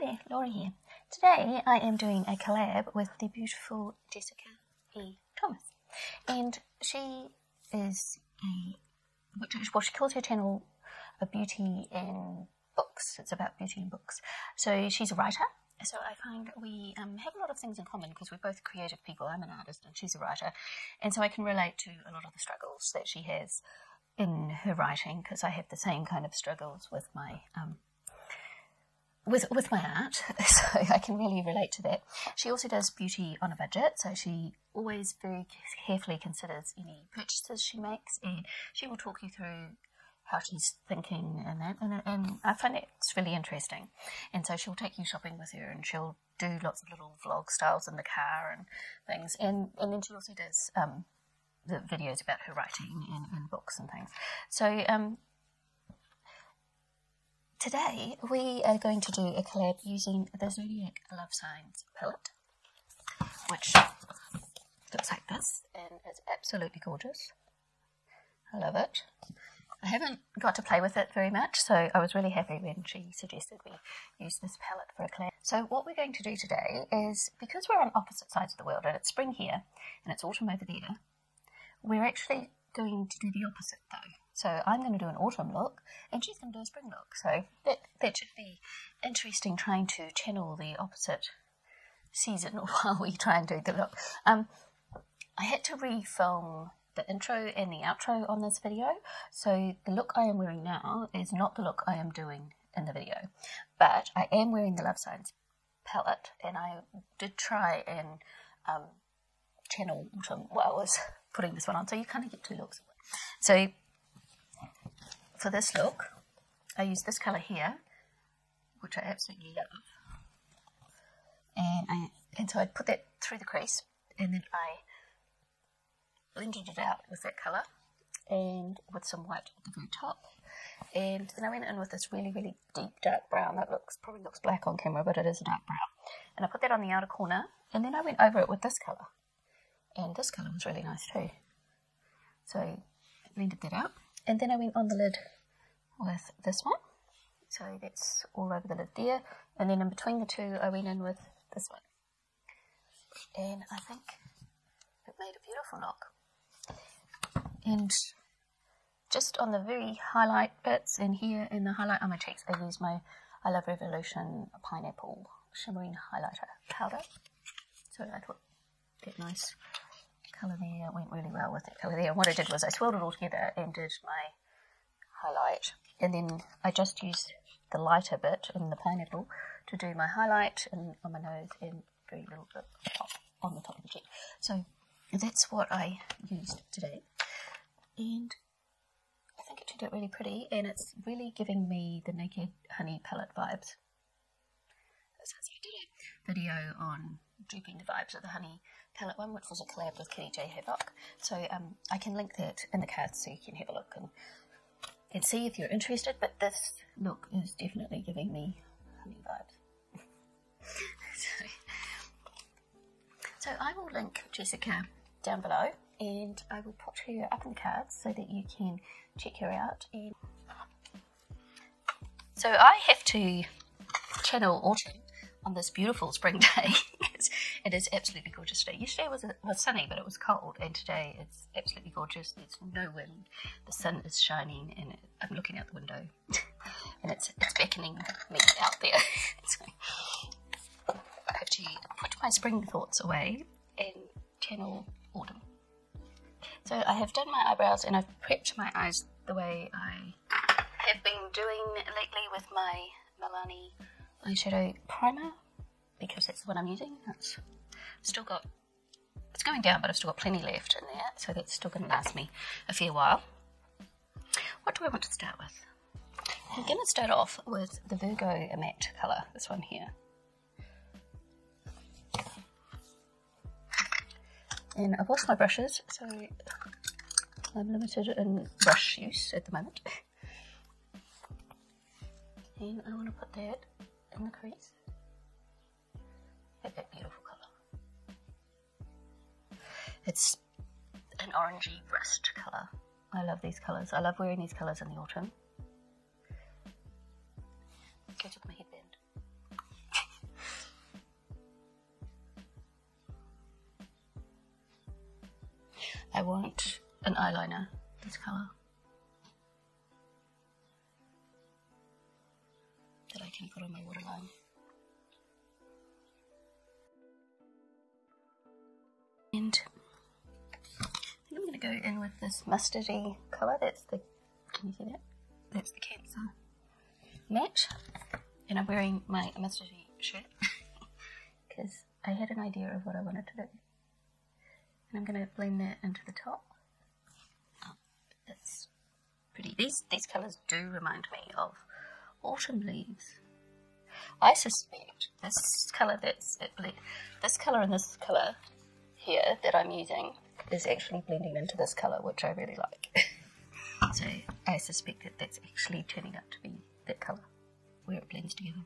Hi there, Laura here. Today I am doing a collab with the beautiful Jessica E. Thomas. And she is a, well, she calls her channel a beauty in books. It's about beauty in books. So she's a writer. So I find we um, have a lot of things in common because we're both creative people. I'm an artist and she's a writer. And so I can relate to a lot of the struggles that she has in her writing because I have the same kind of struggles with my um, with with my art, so I can really relate to that. She also does beauty on a budget, so she always very carefully considers any purchases she makes, and she will talk you through how she's thinking and that, and, and I find it's really interesting. And so she'll take you shopping with her, and she'll do lots of little vlog styles in the car and things, and and then she also does um, the videos about her writing and, and books and things. So um, Today we are going to do a collab using the Zodiac Love Signs palette, which looks like this and it's absolutely gorgeous. I love it. I haven't got to play with it very much, so I was really happy when she suggested we use this palette for a collab. So what we're going to do today is, because we're on opposite sides of the world, and it's spring here, and it's autumn over there, we're actually going to do the opposite though. So I'm going to do an autumn look, and she's going to do a spring look. So that that should be interesting. Trying to channel the opposite season while we try and do the look. Um, I had to refilm the intro and the outro on this video, so the look I am wearing now is not the look I am doing in the video, but I am wearing the Love Signs palette, and I did try and um, channel autumn while I was putting this one on, so you kind of get two looks. So for this look, I use this colour here, which I absolutely love. And, I, and so I put that through the crease, and then I blended it out with that colour, and with some white at the very top. And then I went in with this really, really deep dark brown that looks probably looks black on camera, but it is a dark brown. And I put that on the outer corner, and then I went over it with this colour. And this colour was really nice too. So I blended that out. And then I went on the lid with this one. So that's all over the lid there. And then in between the two, I went in with this one. And I think it made a beautiful look. And just on the very highlight bits and here in the highlight on my cheeks, I use my I Love Revolution Pineapple Shimmering Highlighter Powder. So I thought that nice colour there went really well with that colour there. What I did was I swirled it all together and did my highlight. And then I just used the lighter bit in the pineapple to do my highlight and on my nose and very little bit on the top of the cheek. So that's what I used today. And I think it turned out really pretty and it's really giving me the Naked Honey palette vibes. A video on duping the vibes of the honey palette one, which was a collab with Kitty J Havoc. So um, I can link that in the cards so you can have a look and and see if you're interested, but this look is definitely giving me honey vibes. so, so I will link Jessica down below and I will put her up in the cards so that you can check her out. And so I have to channel Autumn on this beautiful spring day. It is absolutely gorgeous today. Yesterday was, was sunny, but it was cold, and today it's absolutely gorgeous. There's no wind, the sun is shining, and I'm looking out the window, and it's, it's beckoning me out there. so I have to put my spring thoughts away and channel autumn. So I have done my eyebrows, and I've prepped my eyes the way I have been doing lately with my Milani eyeshadow primer because that's what I'm using. It's still got, it's going down, but I've still got plenty left in there, so that's still going to last me a fair while. What do I want to start with? I'm going to start off with the Virgo matte colour, this one here. And I've lost my brushes, so I'm limited in brush use at the moment. And I want to put that in the crease. Look at that beautiful colour. It's an orangey rust colour. I love these colours. I love wearing these colours in the autumn. Catch up my headband. I want an eyeliner this colour that I can put on my waterline. Go in with this mustardy colour. That's the, can you see that? That's the Cancer matte. And I'm wearing my mustardy shirt because I had an idea of what I wanted to do. And I'm going to blend that into the top. Oh, it's pretty. These, these colours do remind me of autumn leaves. I suspect this colour that's this colour and this colour here that I'm using is actually blending into this colour, which I really like. so I suspect that that's actually turning out to be that colour, where it blends together.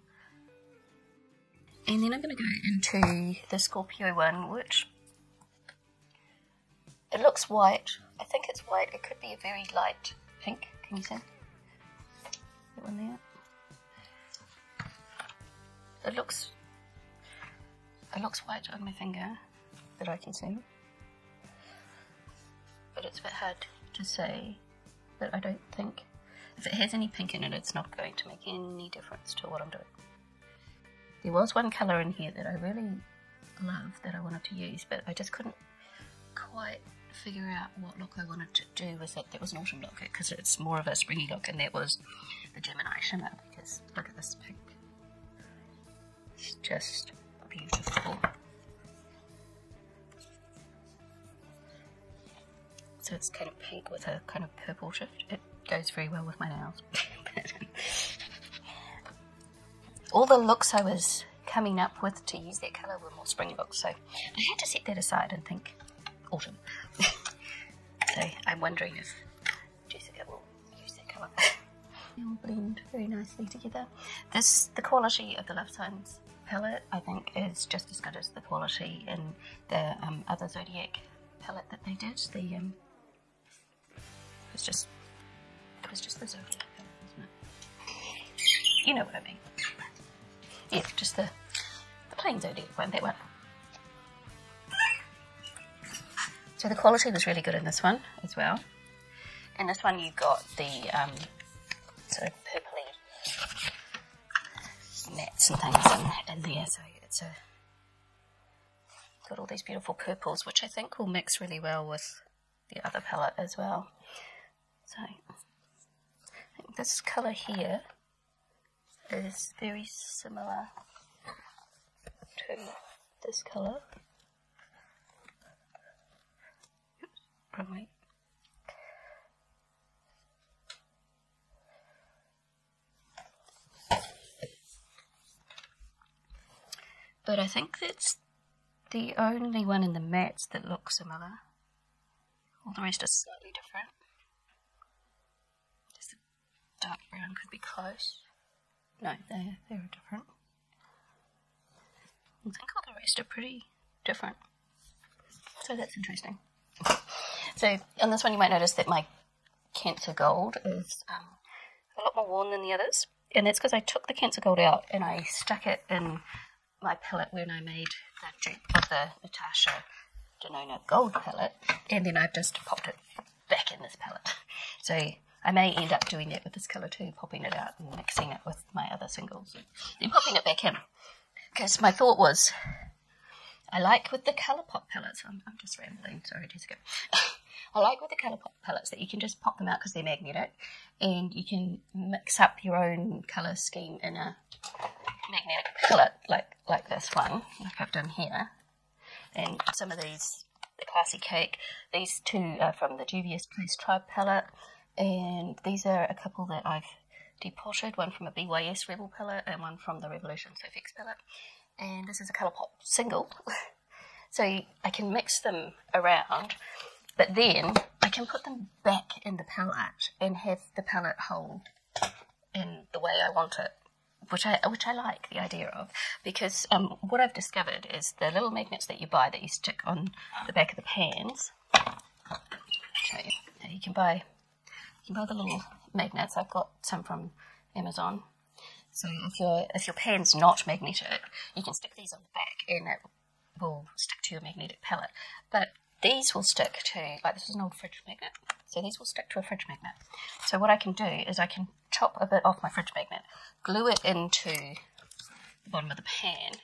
And then I'm going to go into the Scorpio one, which it looks white. I think it's white. It could be a very light pink. Can you see that one there? It looks it looks white on my finger that I can see. But it's a bit hard to say, but I don't think if it has any pink in it, it's not going to make any difference to what I'm doing. There was one colour in here that I really love that I wanted to use, but I just couldn't quite figure out what look I wanted to do with it. That was an autumn look because it's more of a springy look, and that was the Gemini shimmer. Because look at this pink, it's just beautiful. So it's kind of pink with a kind of purple shift. It goes very well with my nails. All the looks I was coming up with to use that colour were more springy looks, so I had to set that aside and think autumn. so I'm wondering if Jessica will use that colour. they all blend very nicely together. This, the quality of the Love Signs palette, I think, is just as good as the quality in the um, other Zodiac palette that they did. The um, was just it was just the zodiac wasn't it? You know what I mean. Yeah, just the the plain zodiac one, that one. So the quality was really good in this one as well. In this one you got the um, sort of purpley mattes and things in, in there, so it's a got all these beautiful purples, which I think will mix really well with the other palette as well. So this colour here is very similar to this colour. Right. But I think that's the only one in the mattes that looks similar. All the rest are slightly different dark brown could be close. No, they're, they're different. I think all the rest are pretty different. So that's interesting. So on this one you might notice that my Cancer Gold is um, a lot more worn than the others. And that's because I took the Cancer Gold out and I stuck it in my palette when I made the dupe of the Natasha Denona Gold palette. And then I've just popped it back in this palette. So I may end up doing that with this colour too, popping it out and mixing it with my other singles, then popping it back in. Because my thought was, I like with the Colourpop palettes, I'm, I'm just rambling, sorry Jessica. I like with the Colourpop palettes that you can just pop them out because they're magnetic and you can mix up your own colour scheme in a magnetic palette like, like this one, like I've done here. And some of these, the Classy Cake, these two are from the Juvia's Place Tribe palette and these are a couple that I've depotted, one from a BYS Rebel palette and one from the Revolution Soph X palette. And this is a Colourpop single. so I can mix them around, but then I can put them back in the palette and have the palette hold in the way I want it. Which I which I like the idea of because um, what I've discovered is the little magnets that you buy that you stick on the back of the pans. Okay, you can buy buy the little magnets. I've got some from Amazon. So if your if your pan's not magnetic, you can stick these on the back and it will stick to your magnetic palette. But these will stick to, like this is an old fridge magnet, so these will stick to a fridge magnet. So what I can do is I can chop a bit off my fridge magnet, glue it into the bottom of the pan,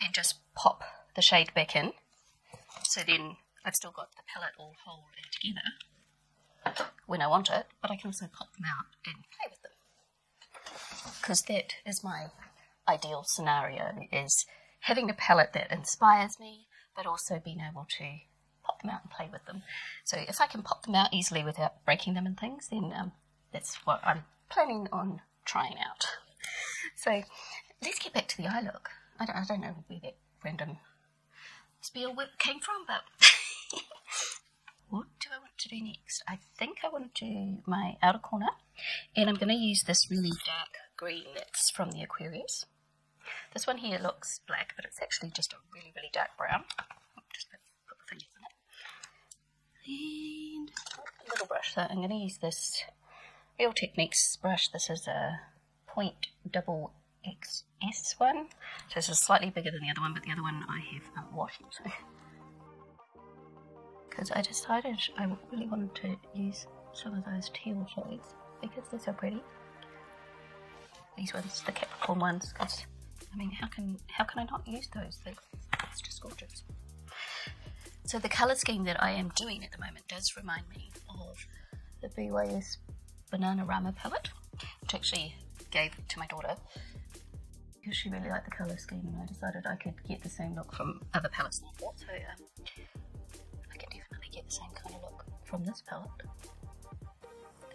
and just pop the shade back in. So then I've still got the palette all whole and together when I want it, but I can also pop them out and play with them. Because that is my ideal scenario, is having a palette that inspires me, but also being able to pop them out and play with them. So if I can pop them out easily without breaking them and things, then um, that's what I'm planning on trying out. So let's get back to the eye look. I don't, I don't know where that random spiel came from, but do next? I think I want to do my outer corner, and I'm going to use this really dark green that's from the Aquarius. This one here looks black, but it's actually just a really, really dark brown. Just put, put the fingers in it. And a little brush. So I'm going to use this Real Techniques brush. This is a point double XS one. So this is slightly bigger than the other one, but the other one I have um, washed. Because I decided I really wanted to use some of those teal shades because they're so pretty. These ones, the Capricorn ones, because I mean, how can how can I not use those? They're, it's just gorgeous. So the colour scheme that I am doing at the moment does remind me of the BYS Bananarama palette, which I actually gave to my daughter because she really liked the colour scheme and I decided I could get the same look from other palettes. So um, same kind of look from this palette.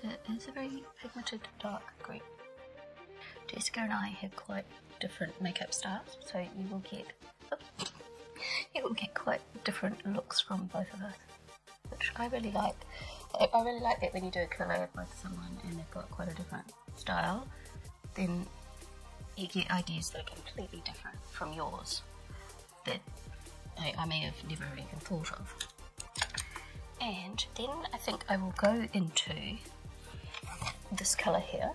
It is a very pigmented dark green. Jessica and I have quite different makeup styles, so you will get oops, you will get quite different looks from both of us, which I really like. I really like that when you do a collab with someone and they've got quite a different style, then you get ideas that are completely different from yours that I, I may have never even thought of. And then I think I will go into this colour here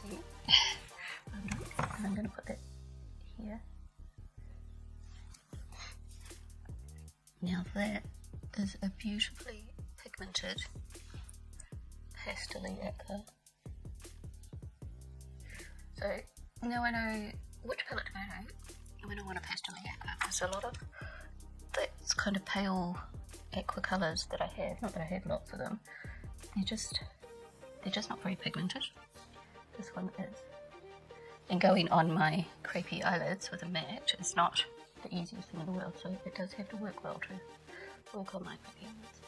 see. and I'm going to put it here. Now that is a beautifully pigmented pastely ochre. So now I know which palette to go when I want a pastely ochre. There's a lot of those kind of pale aqua colours that I have, not that I have lots of them, they're just, they're just not very pigmented this one is. And going on my crepey eyelids with a matte is not the easiest thing in the world, so it does have to work well to work on my crepey eyelids.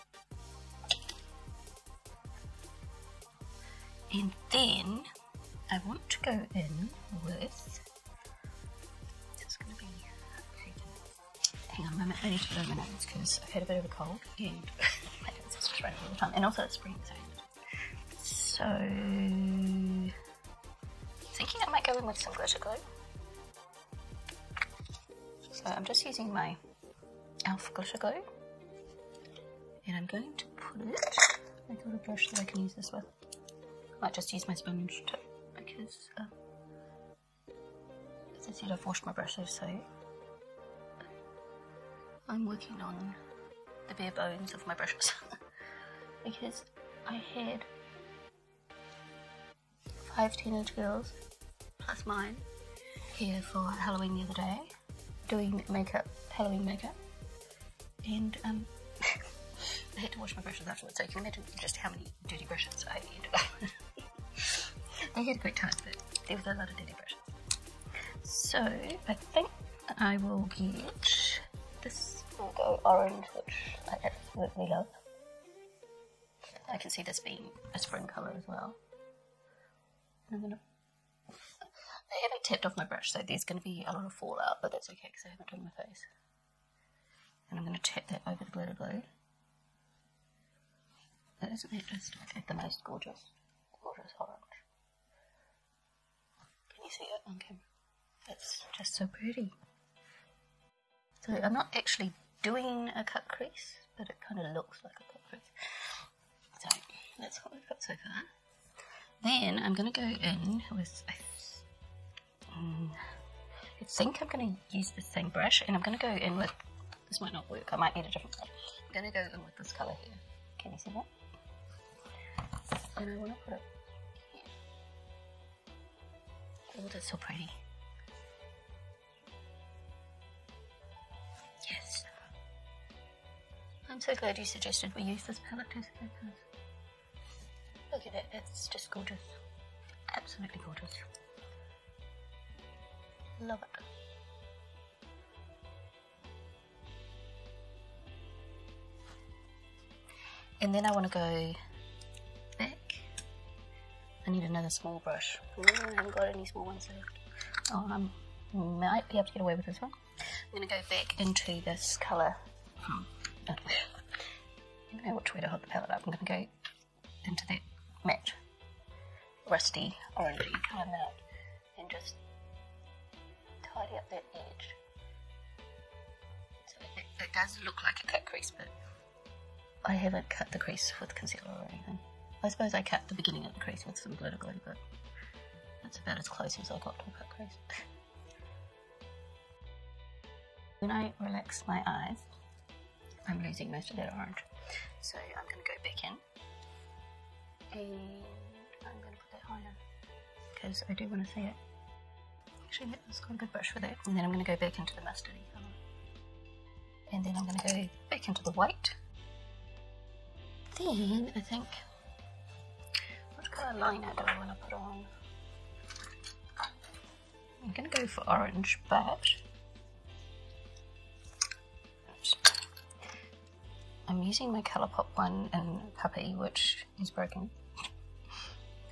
And then I want to go in with. Hang on a moment, I need to blow my nose because I've had a bit of a cold and my nose is just running all the time. And also it's spring, so I'm thinking I might go in with some glitter glue. So I'm just using my e.l.f. glitter glue. And I'm going to put it, I got a brush that I can use this with. I might just use my sponge tip because, uh, as I said, I've washed my brushes, so I'm working on the bare bones of my brushes. because I had five teenage girls plus mine here for Halloween the other day, doing makeup, Halloween makeup, and um, I had to wash my brushes afterwards, so you can imagine just how many dirty brushes I had. I had a great time, but there was a lot of dirty brushes. So I think I will get this orange, which I absolutely love. I can see this being a spring colour as well. I'm gonna I haven't tapped off my brush, so there's going to be a lot of fallout, but that's okay because I haven't done my face. And I'm going to tap that over the glitter glue. Isn't that just like the most gorgeous, gorgeous orange? Can you see it on camera? It's just so pretty. So I'm not actually doing a cut crease, but it kind of looks like a cut crease. So that's what we've got so far. Then I'm going to go in with, I mm, I think I'm going to use the same brush and I'm going to go in with this might not work. I might need a different brush. I'm going to go in with this colour here. Can you see that? And I want to put it here. Oh, that's so pretty. I'm so glad you suggested we use this palette test because look at it, it's just gorgeous. Absolutely gorgeous. Love it. And then I want to go back. I need another small brush. I haven't got any small ones left. Oh, I might be able to get away with this one. I'm going to go back into this colour. Hmm. I don't know which way to hold the palette up. I'm going to go into that matte, rusty, orangey colour and just tidy up that edge. So it, it does look like a cut crease, but I haven't cut the crease with concealer or anything. I suppose I cut the beginning of the crease with some glitter glue, but that's about as close as I got to a cut crease. when I relax my eyes, I'm losing most of that orange. So I'm going to go back in and I'm going to put that higher because I do want to see it. Actually, that's quite a good brush for that. And then I'm going to go back into the mustardy colour. And then I'm going to go back into the white then I think, what colour liner do I want to put on? I'm going to go for orange, but I'm using my Colourpop one and Puppy, which is broken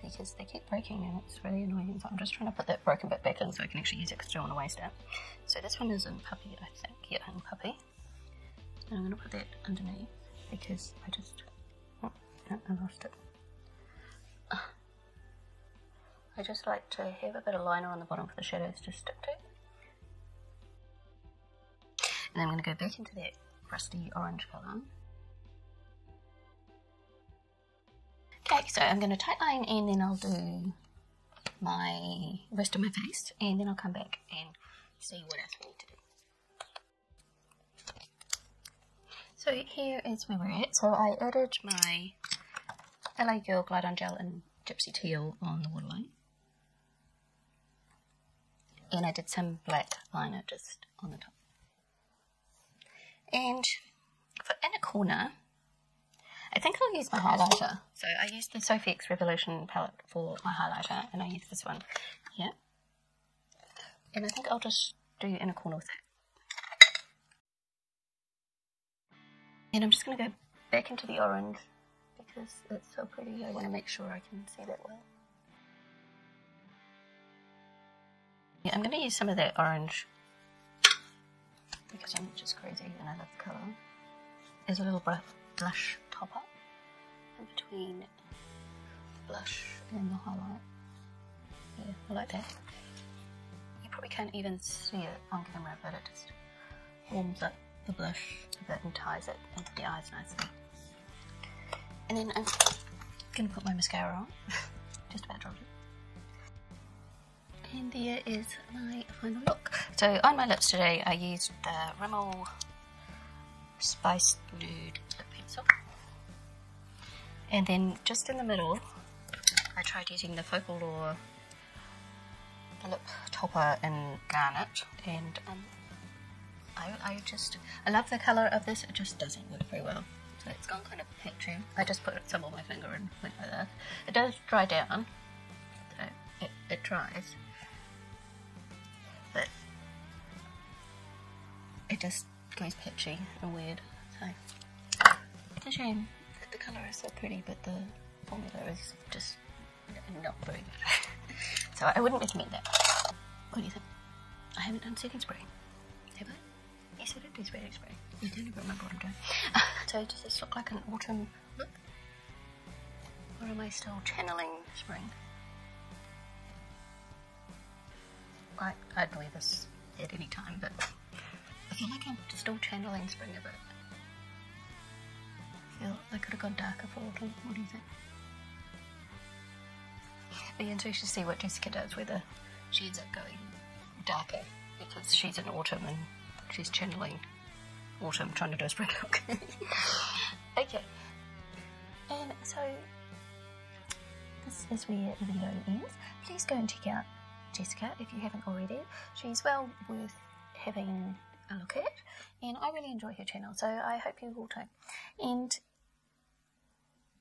because they keep breaking and it's really annoying. So I'm just trying to put that broken bit back in so I can actually use it because I don't want to waste it. So this one is in Puppy, I think. Yeah, in Puppy. And I'm going to put that underneath because I just oh, I lost it. I just like to have a bit of liner on the bottom for the shadows to stick to. And I'm going to go back into that rusty orange colour. Okay, so I'm going to tightline and then I'll do my rest of my face and then I'll come back and see what else we need to do. So here is where we're at. So I added my LA Girl Glide on Gel in Gypsy Teal on the waterline. And I did some black liner just on the top. And for inner corner, I think I'll use my highlighter. So I used the Sophie X Revolution palette for my highlighter, and I use this one here. And I think I'll just do in inner corner with it. And I'm just going to go back into the orange because it's so pretty. I want to make sure I can see that well. Yeah, I'm going to use some of that orange because I'm just crazy and I love the colour. There's a little blush topper in between the blush and the highlight. Yeah, I like that. You probably can't even see it on camera, but it just warms up the blush a bit and ties it into the eyes nicely. And then I'm gonna put my mascara on. Just about dropped it. And there is my final look. So on my lips today I used the Rimmel Spice Nude Lip. And then just in the middle I tried using the Focallure lip topper in Garnet and um, I, I just, I love the colour of this, it just doesn't work very well. So it's gone kind of patchy. I just put some on my finger and went like that. It does dry down. So it, it dries. But it just goes patchy and weird. So it's a shame the colour is so pretty but the formula is just not very good. so I wouldn't recommend that. What do you think? I haven't done setting spray. Have I? Yes, I did do setting spray. I don't even remember what I'm doing. so does this look like an autumn look? Or am I still channeling spring? I, I'd wear this at any time, but I feel like I'm still channeling spring a bit. I feel I could have gone darker for a little. What do you think? Be interested to see what Jessica does, whether she ends up going darker because she's in autumn and she's channeling autumn trying to do a spring look. okay. And so this is where the video ends. Please go and check out Jessica if you haven't already. She's well worth having a look at and I really enjoy her channel so I hope you will too. And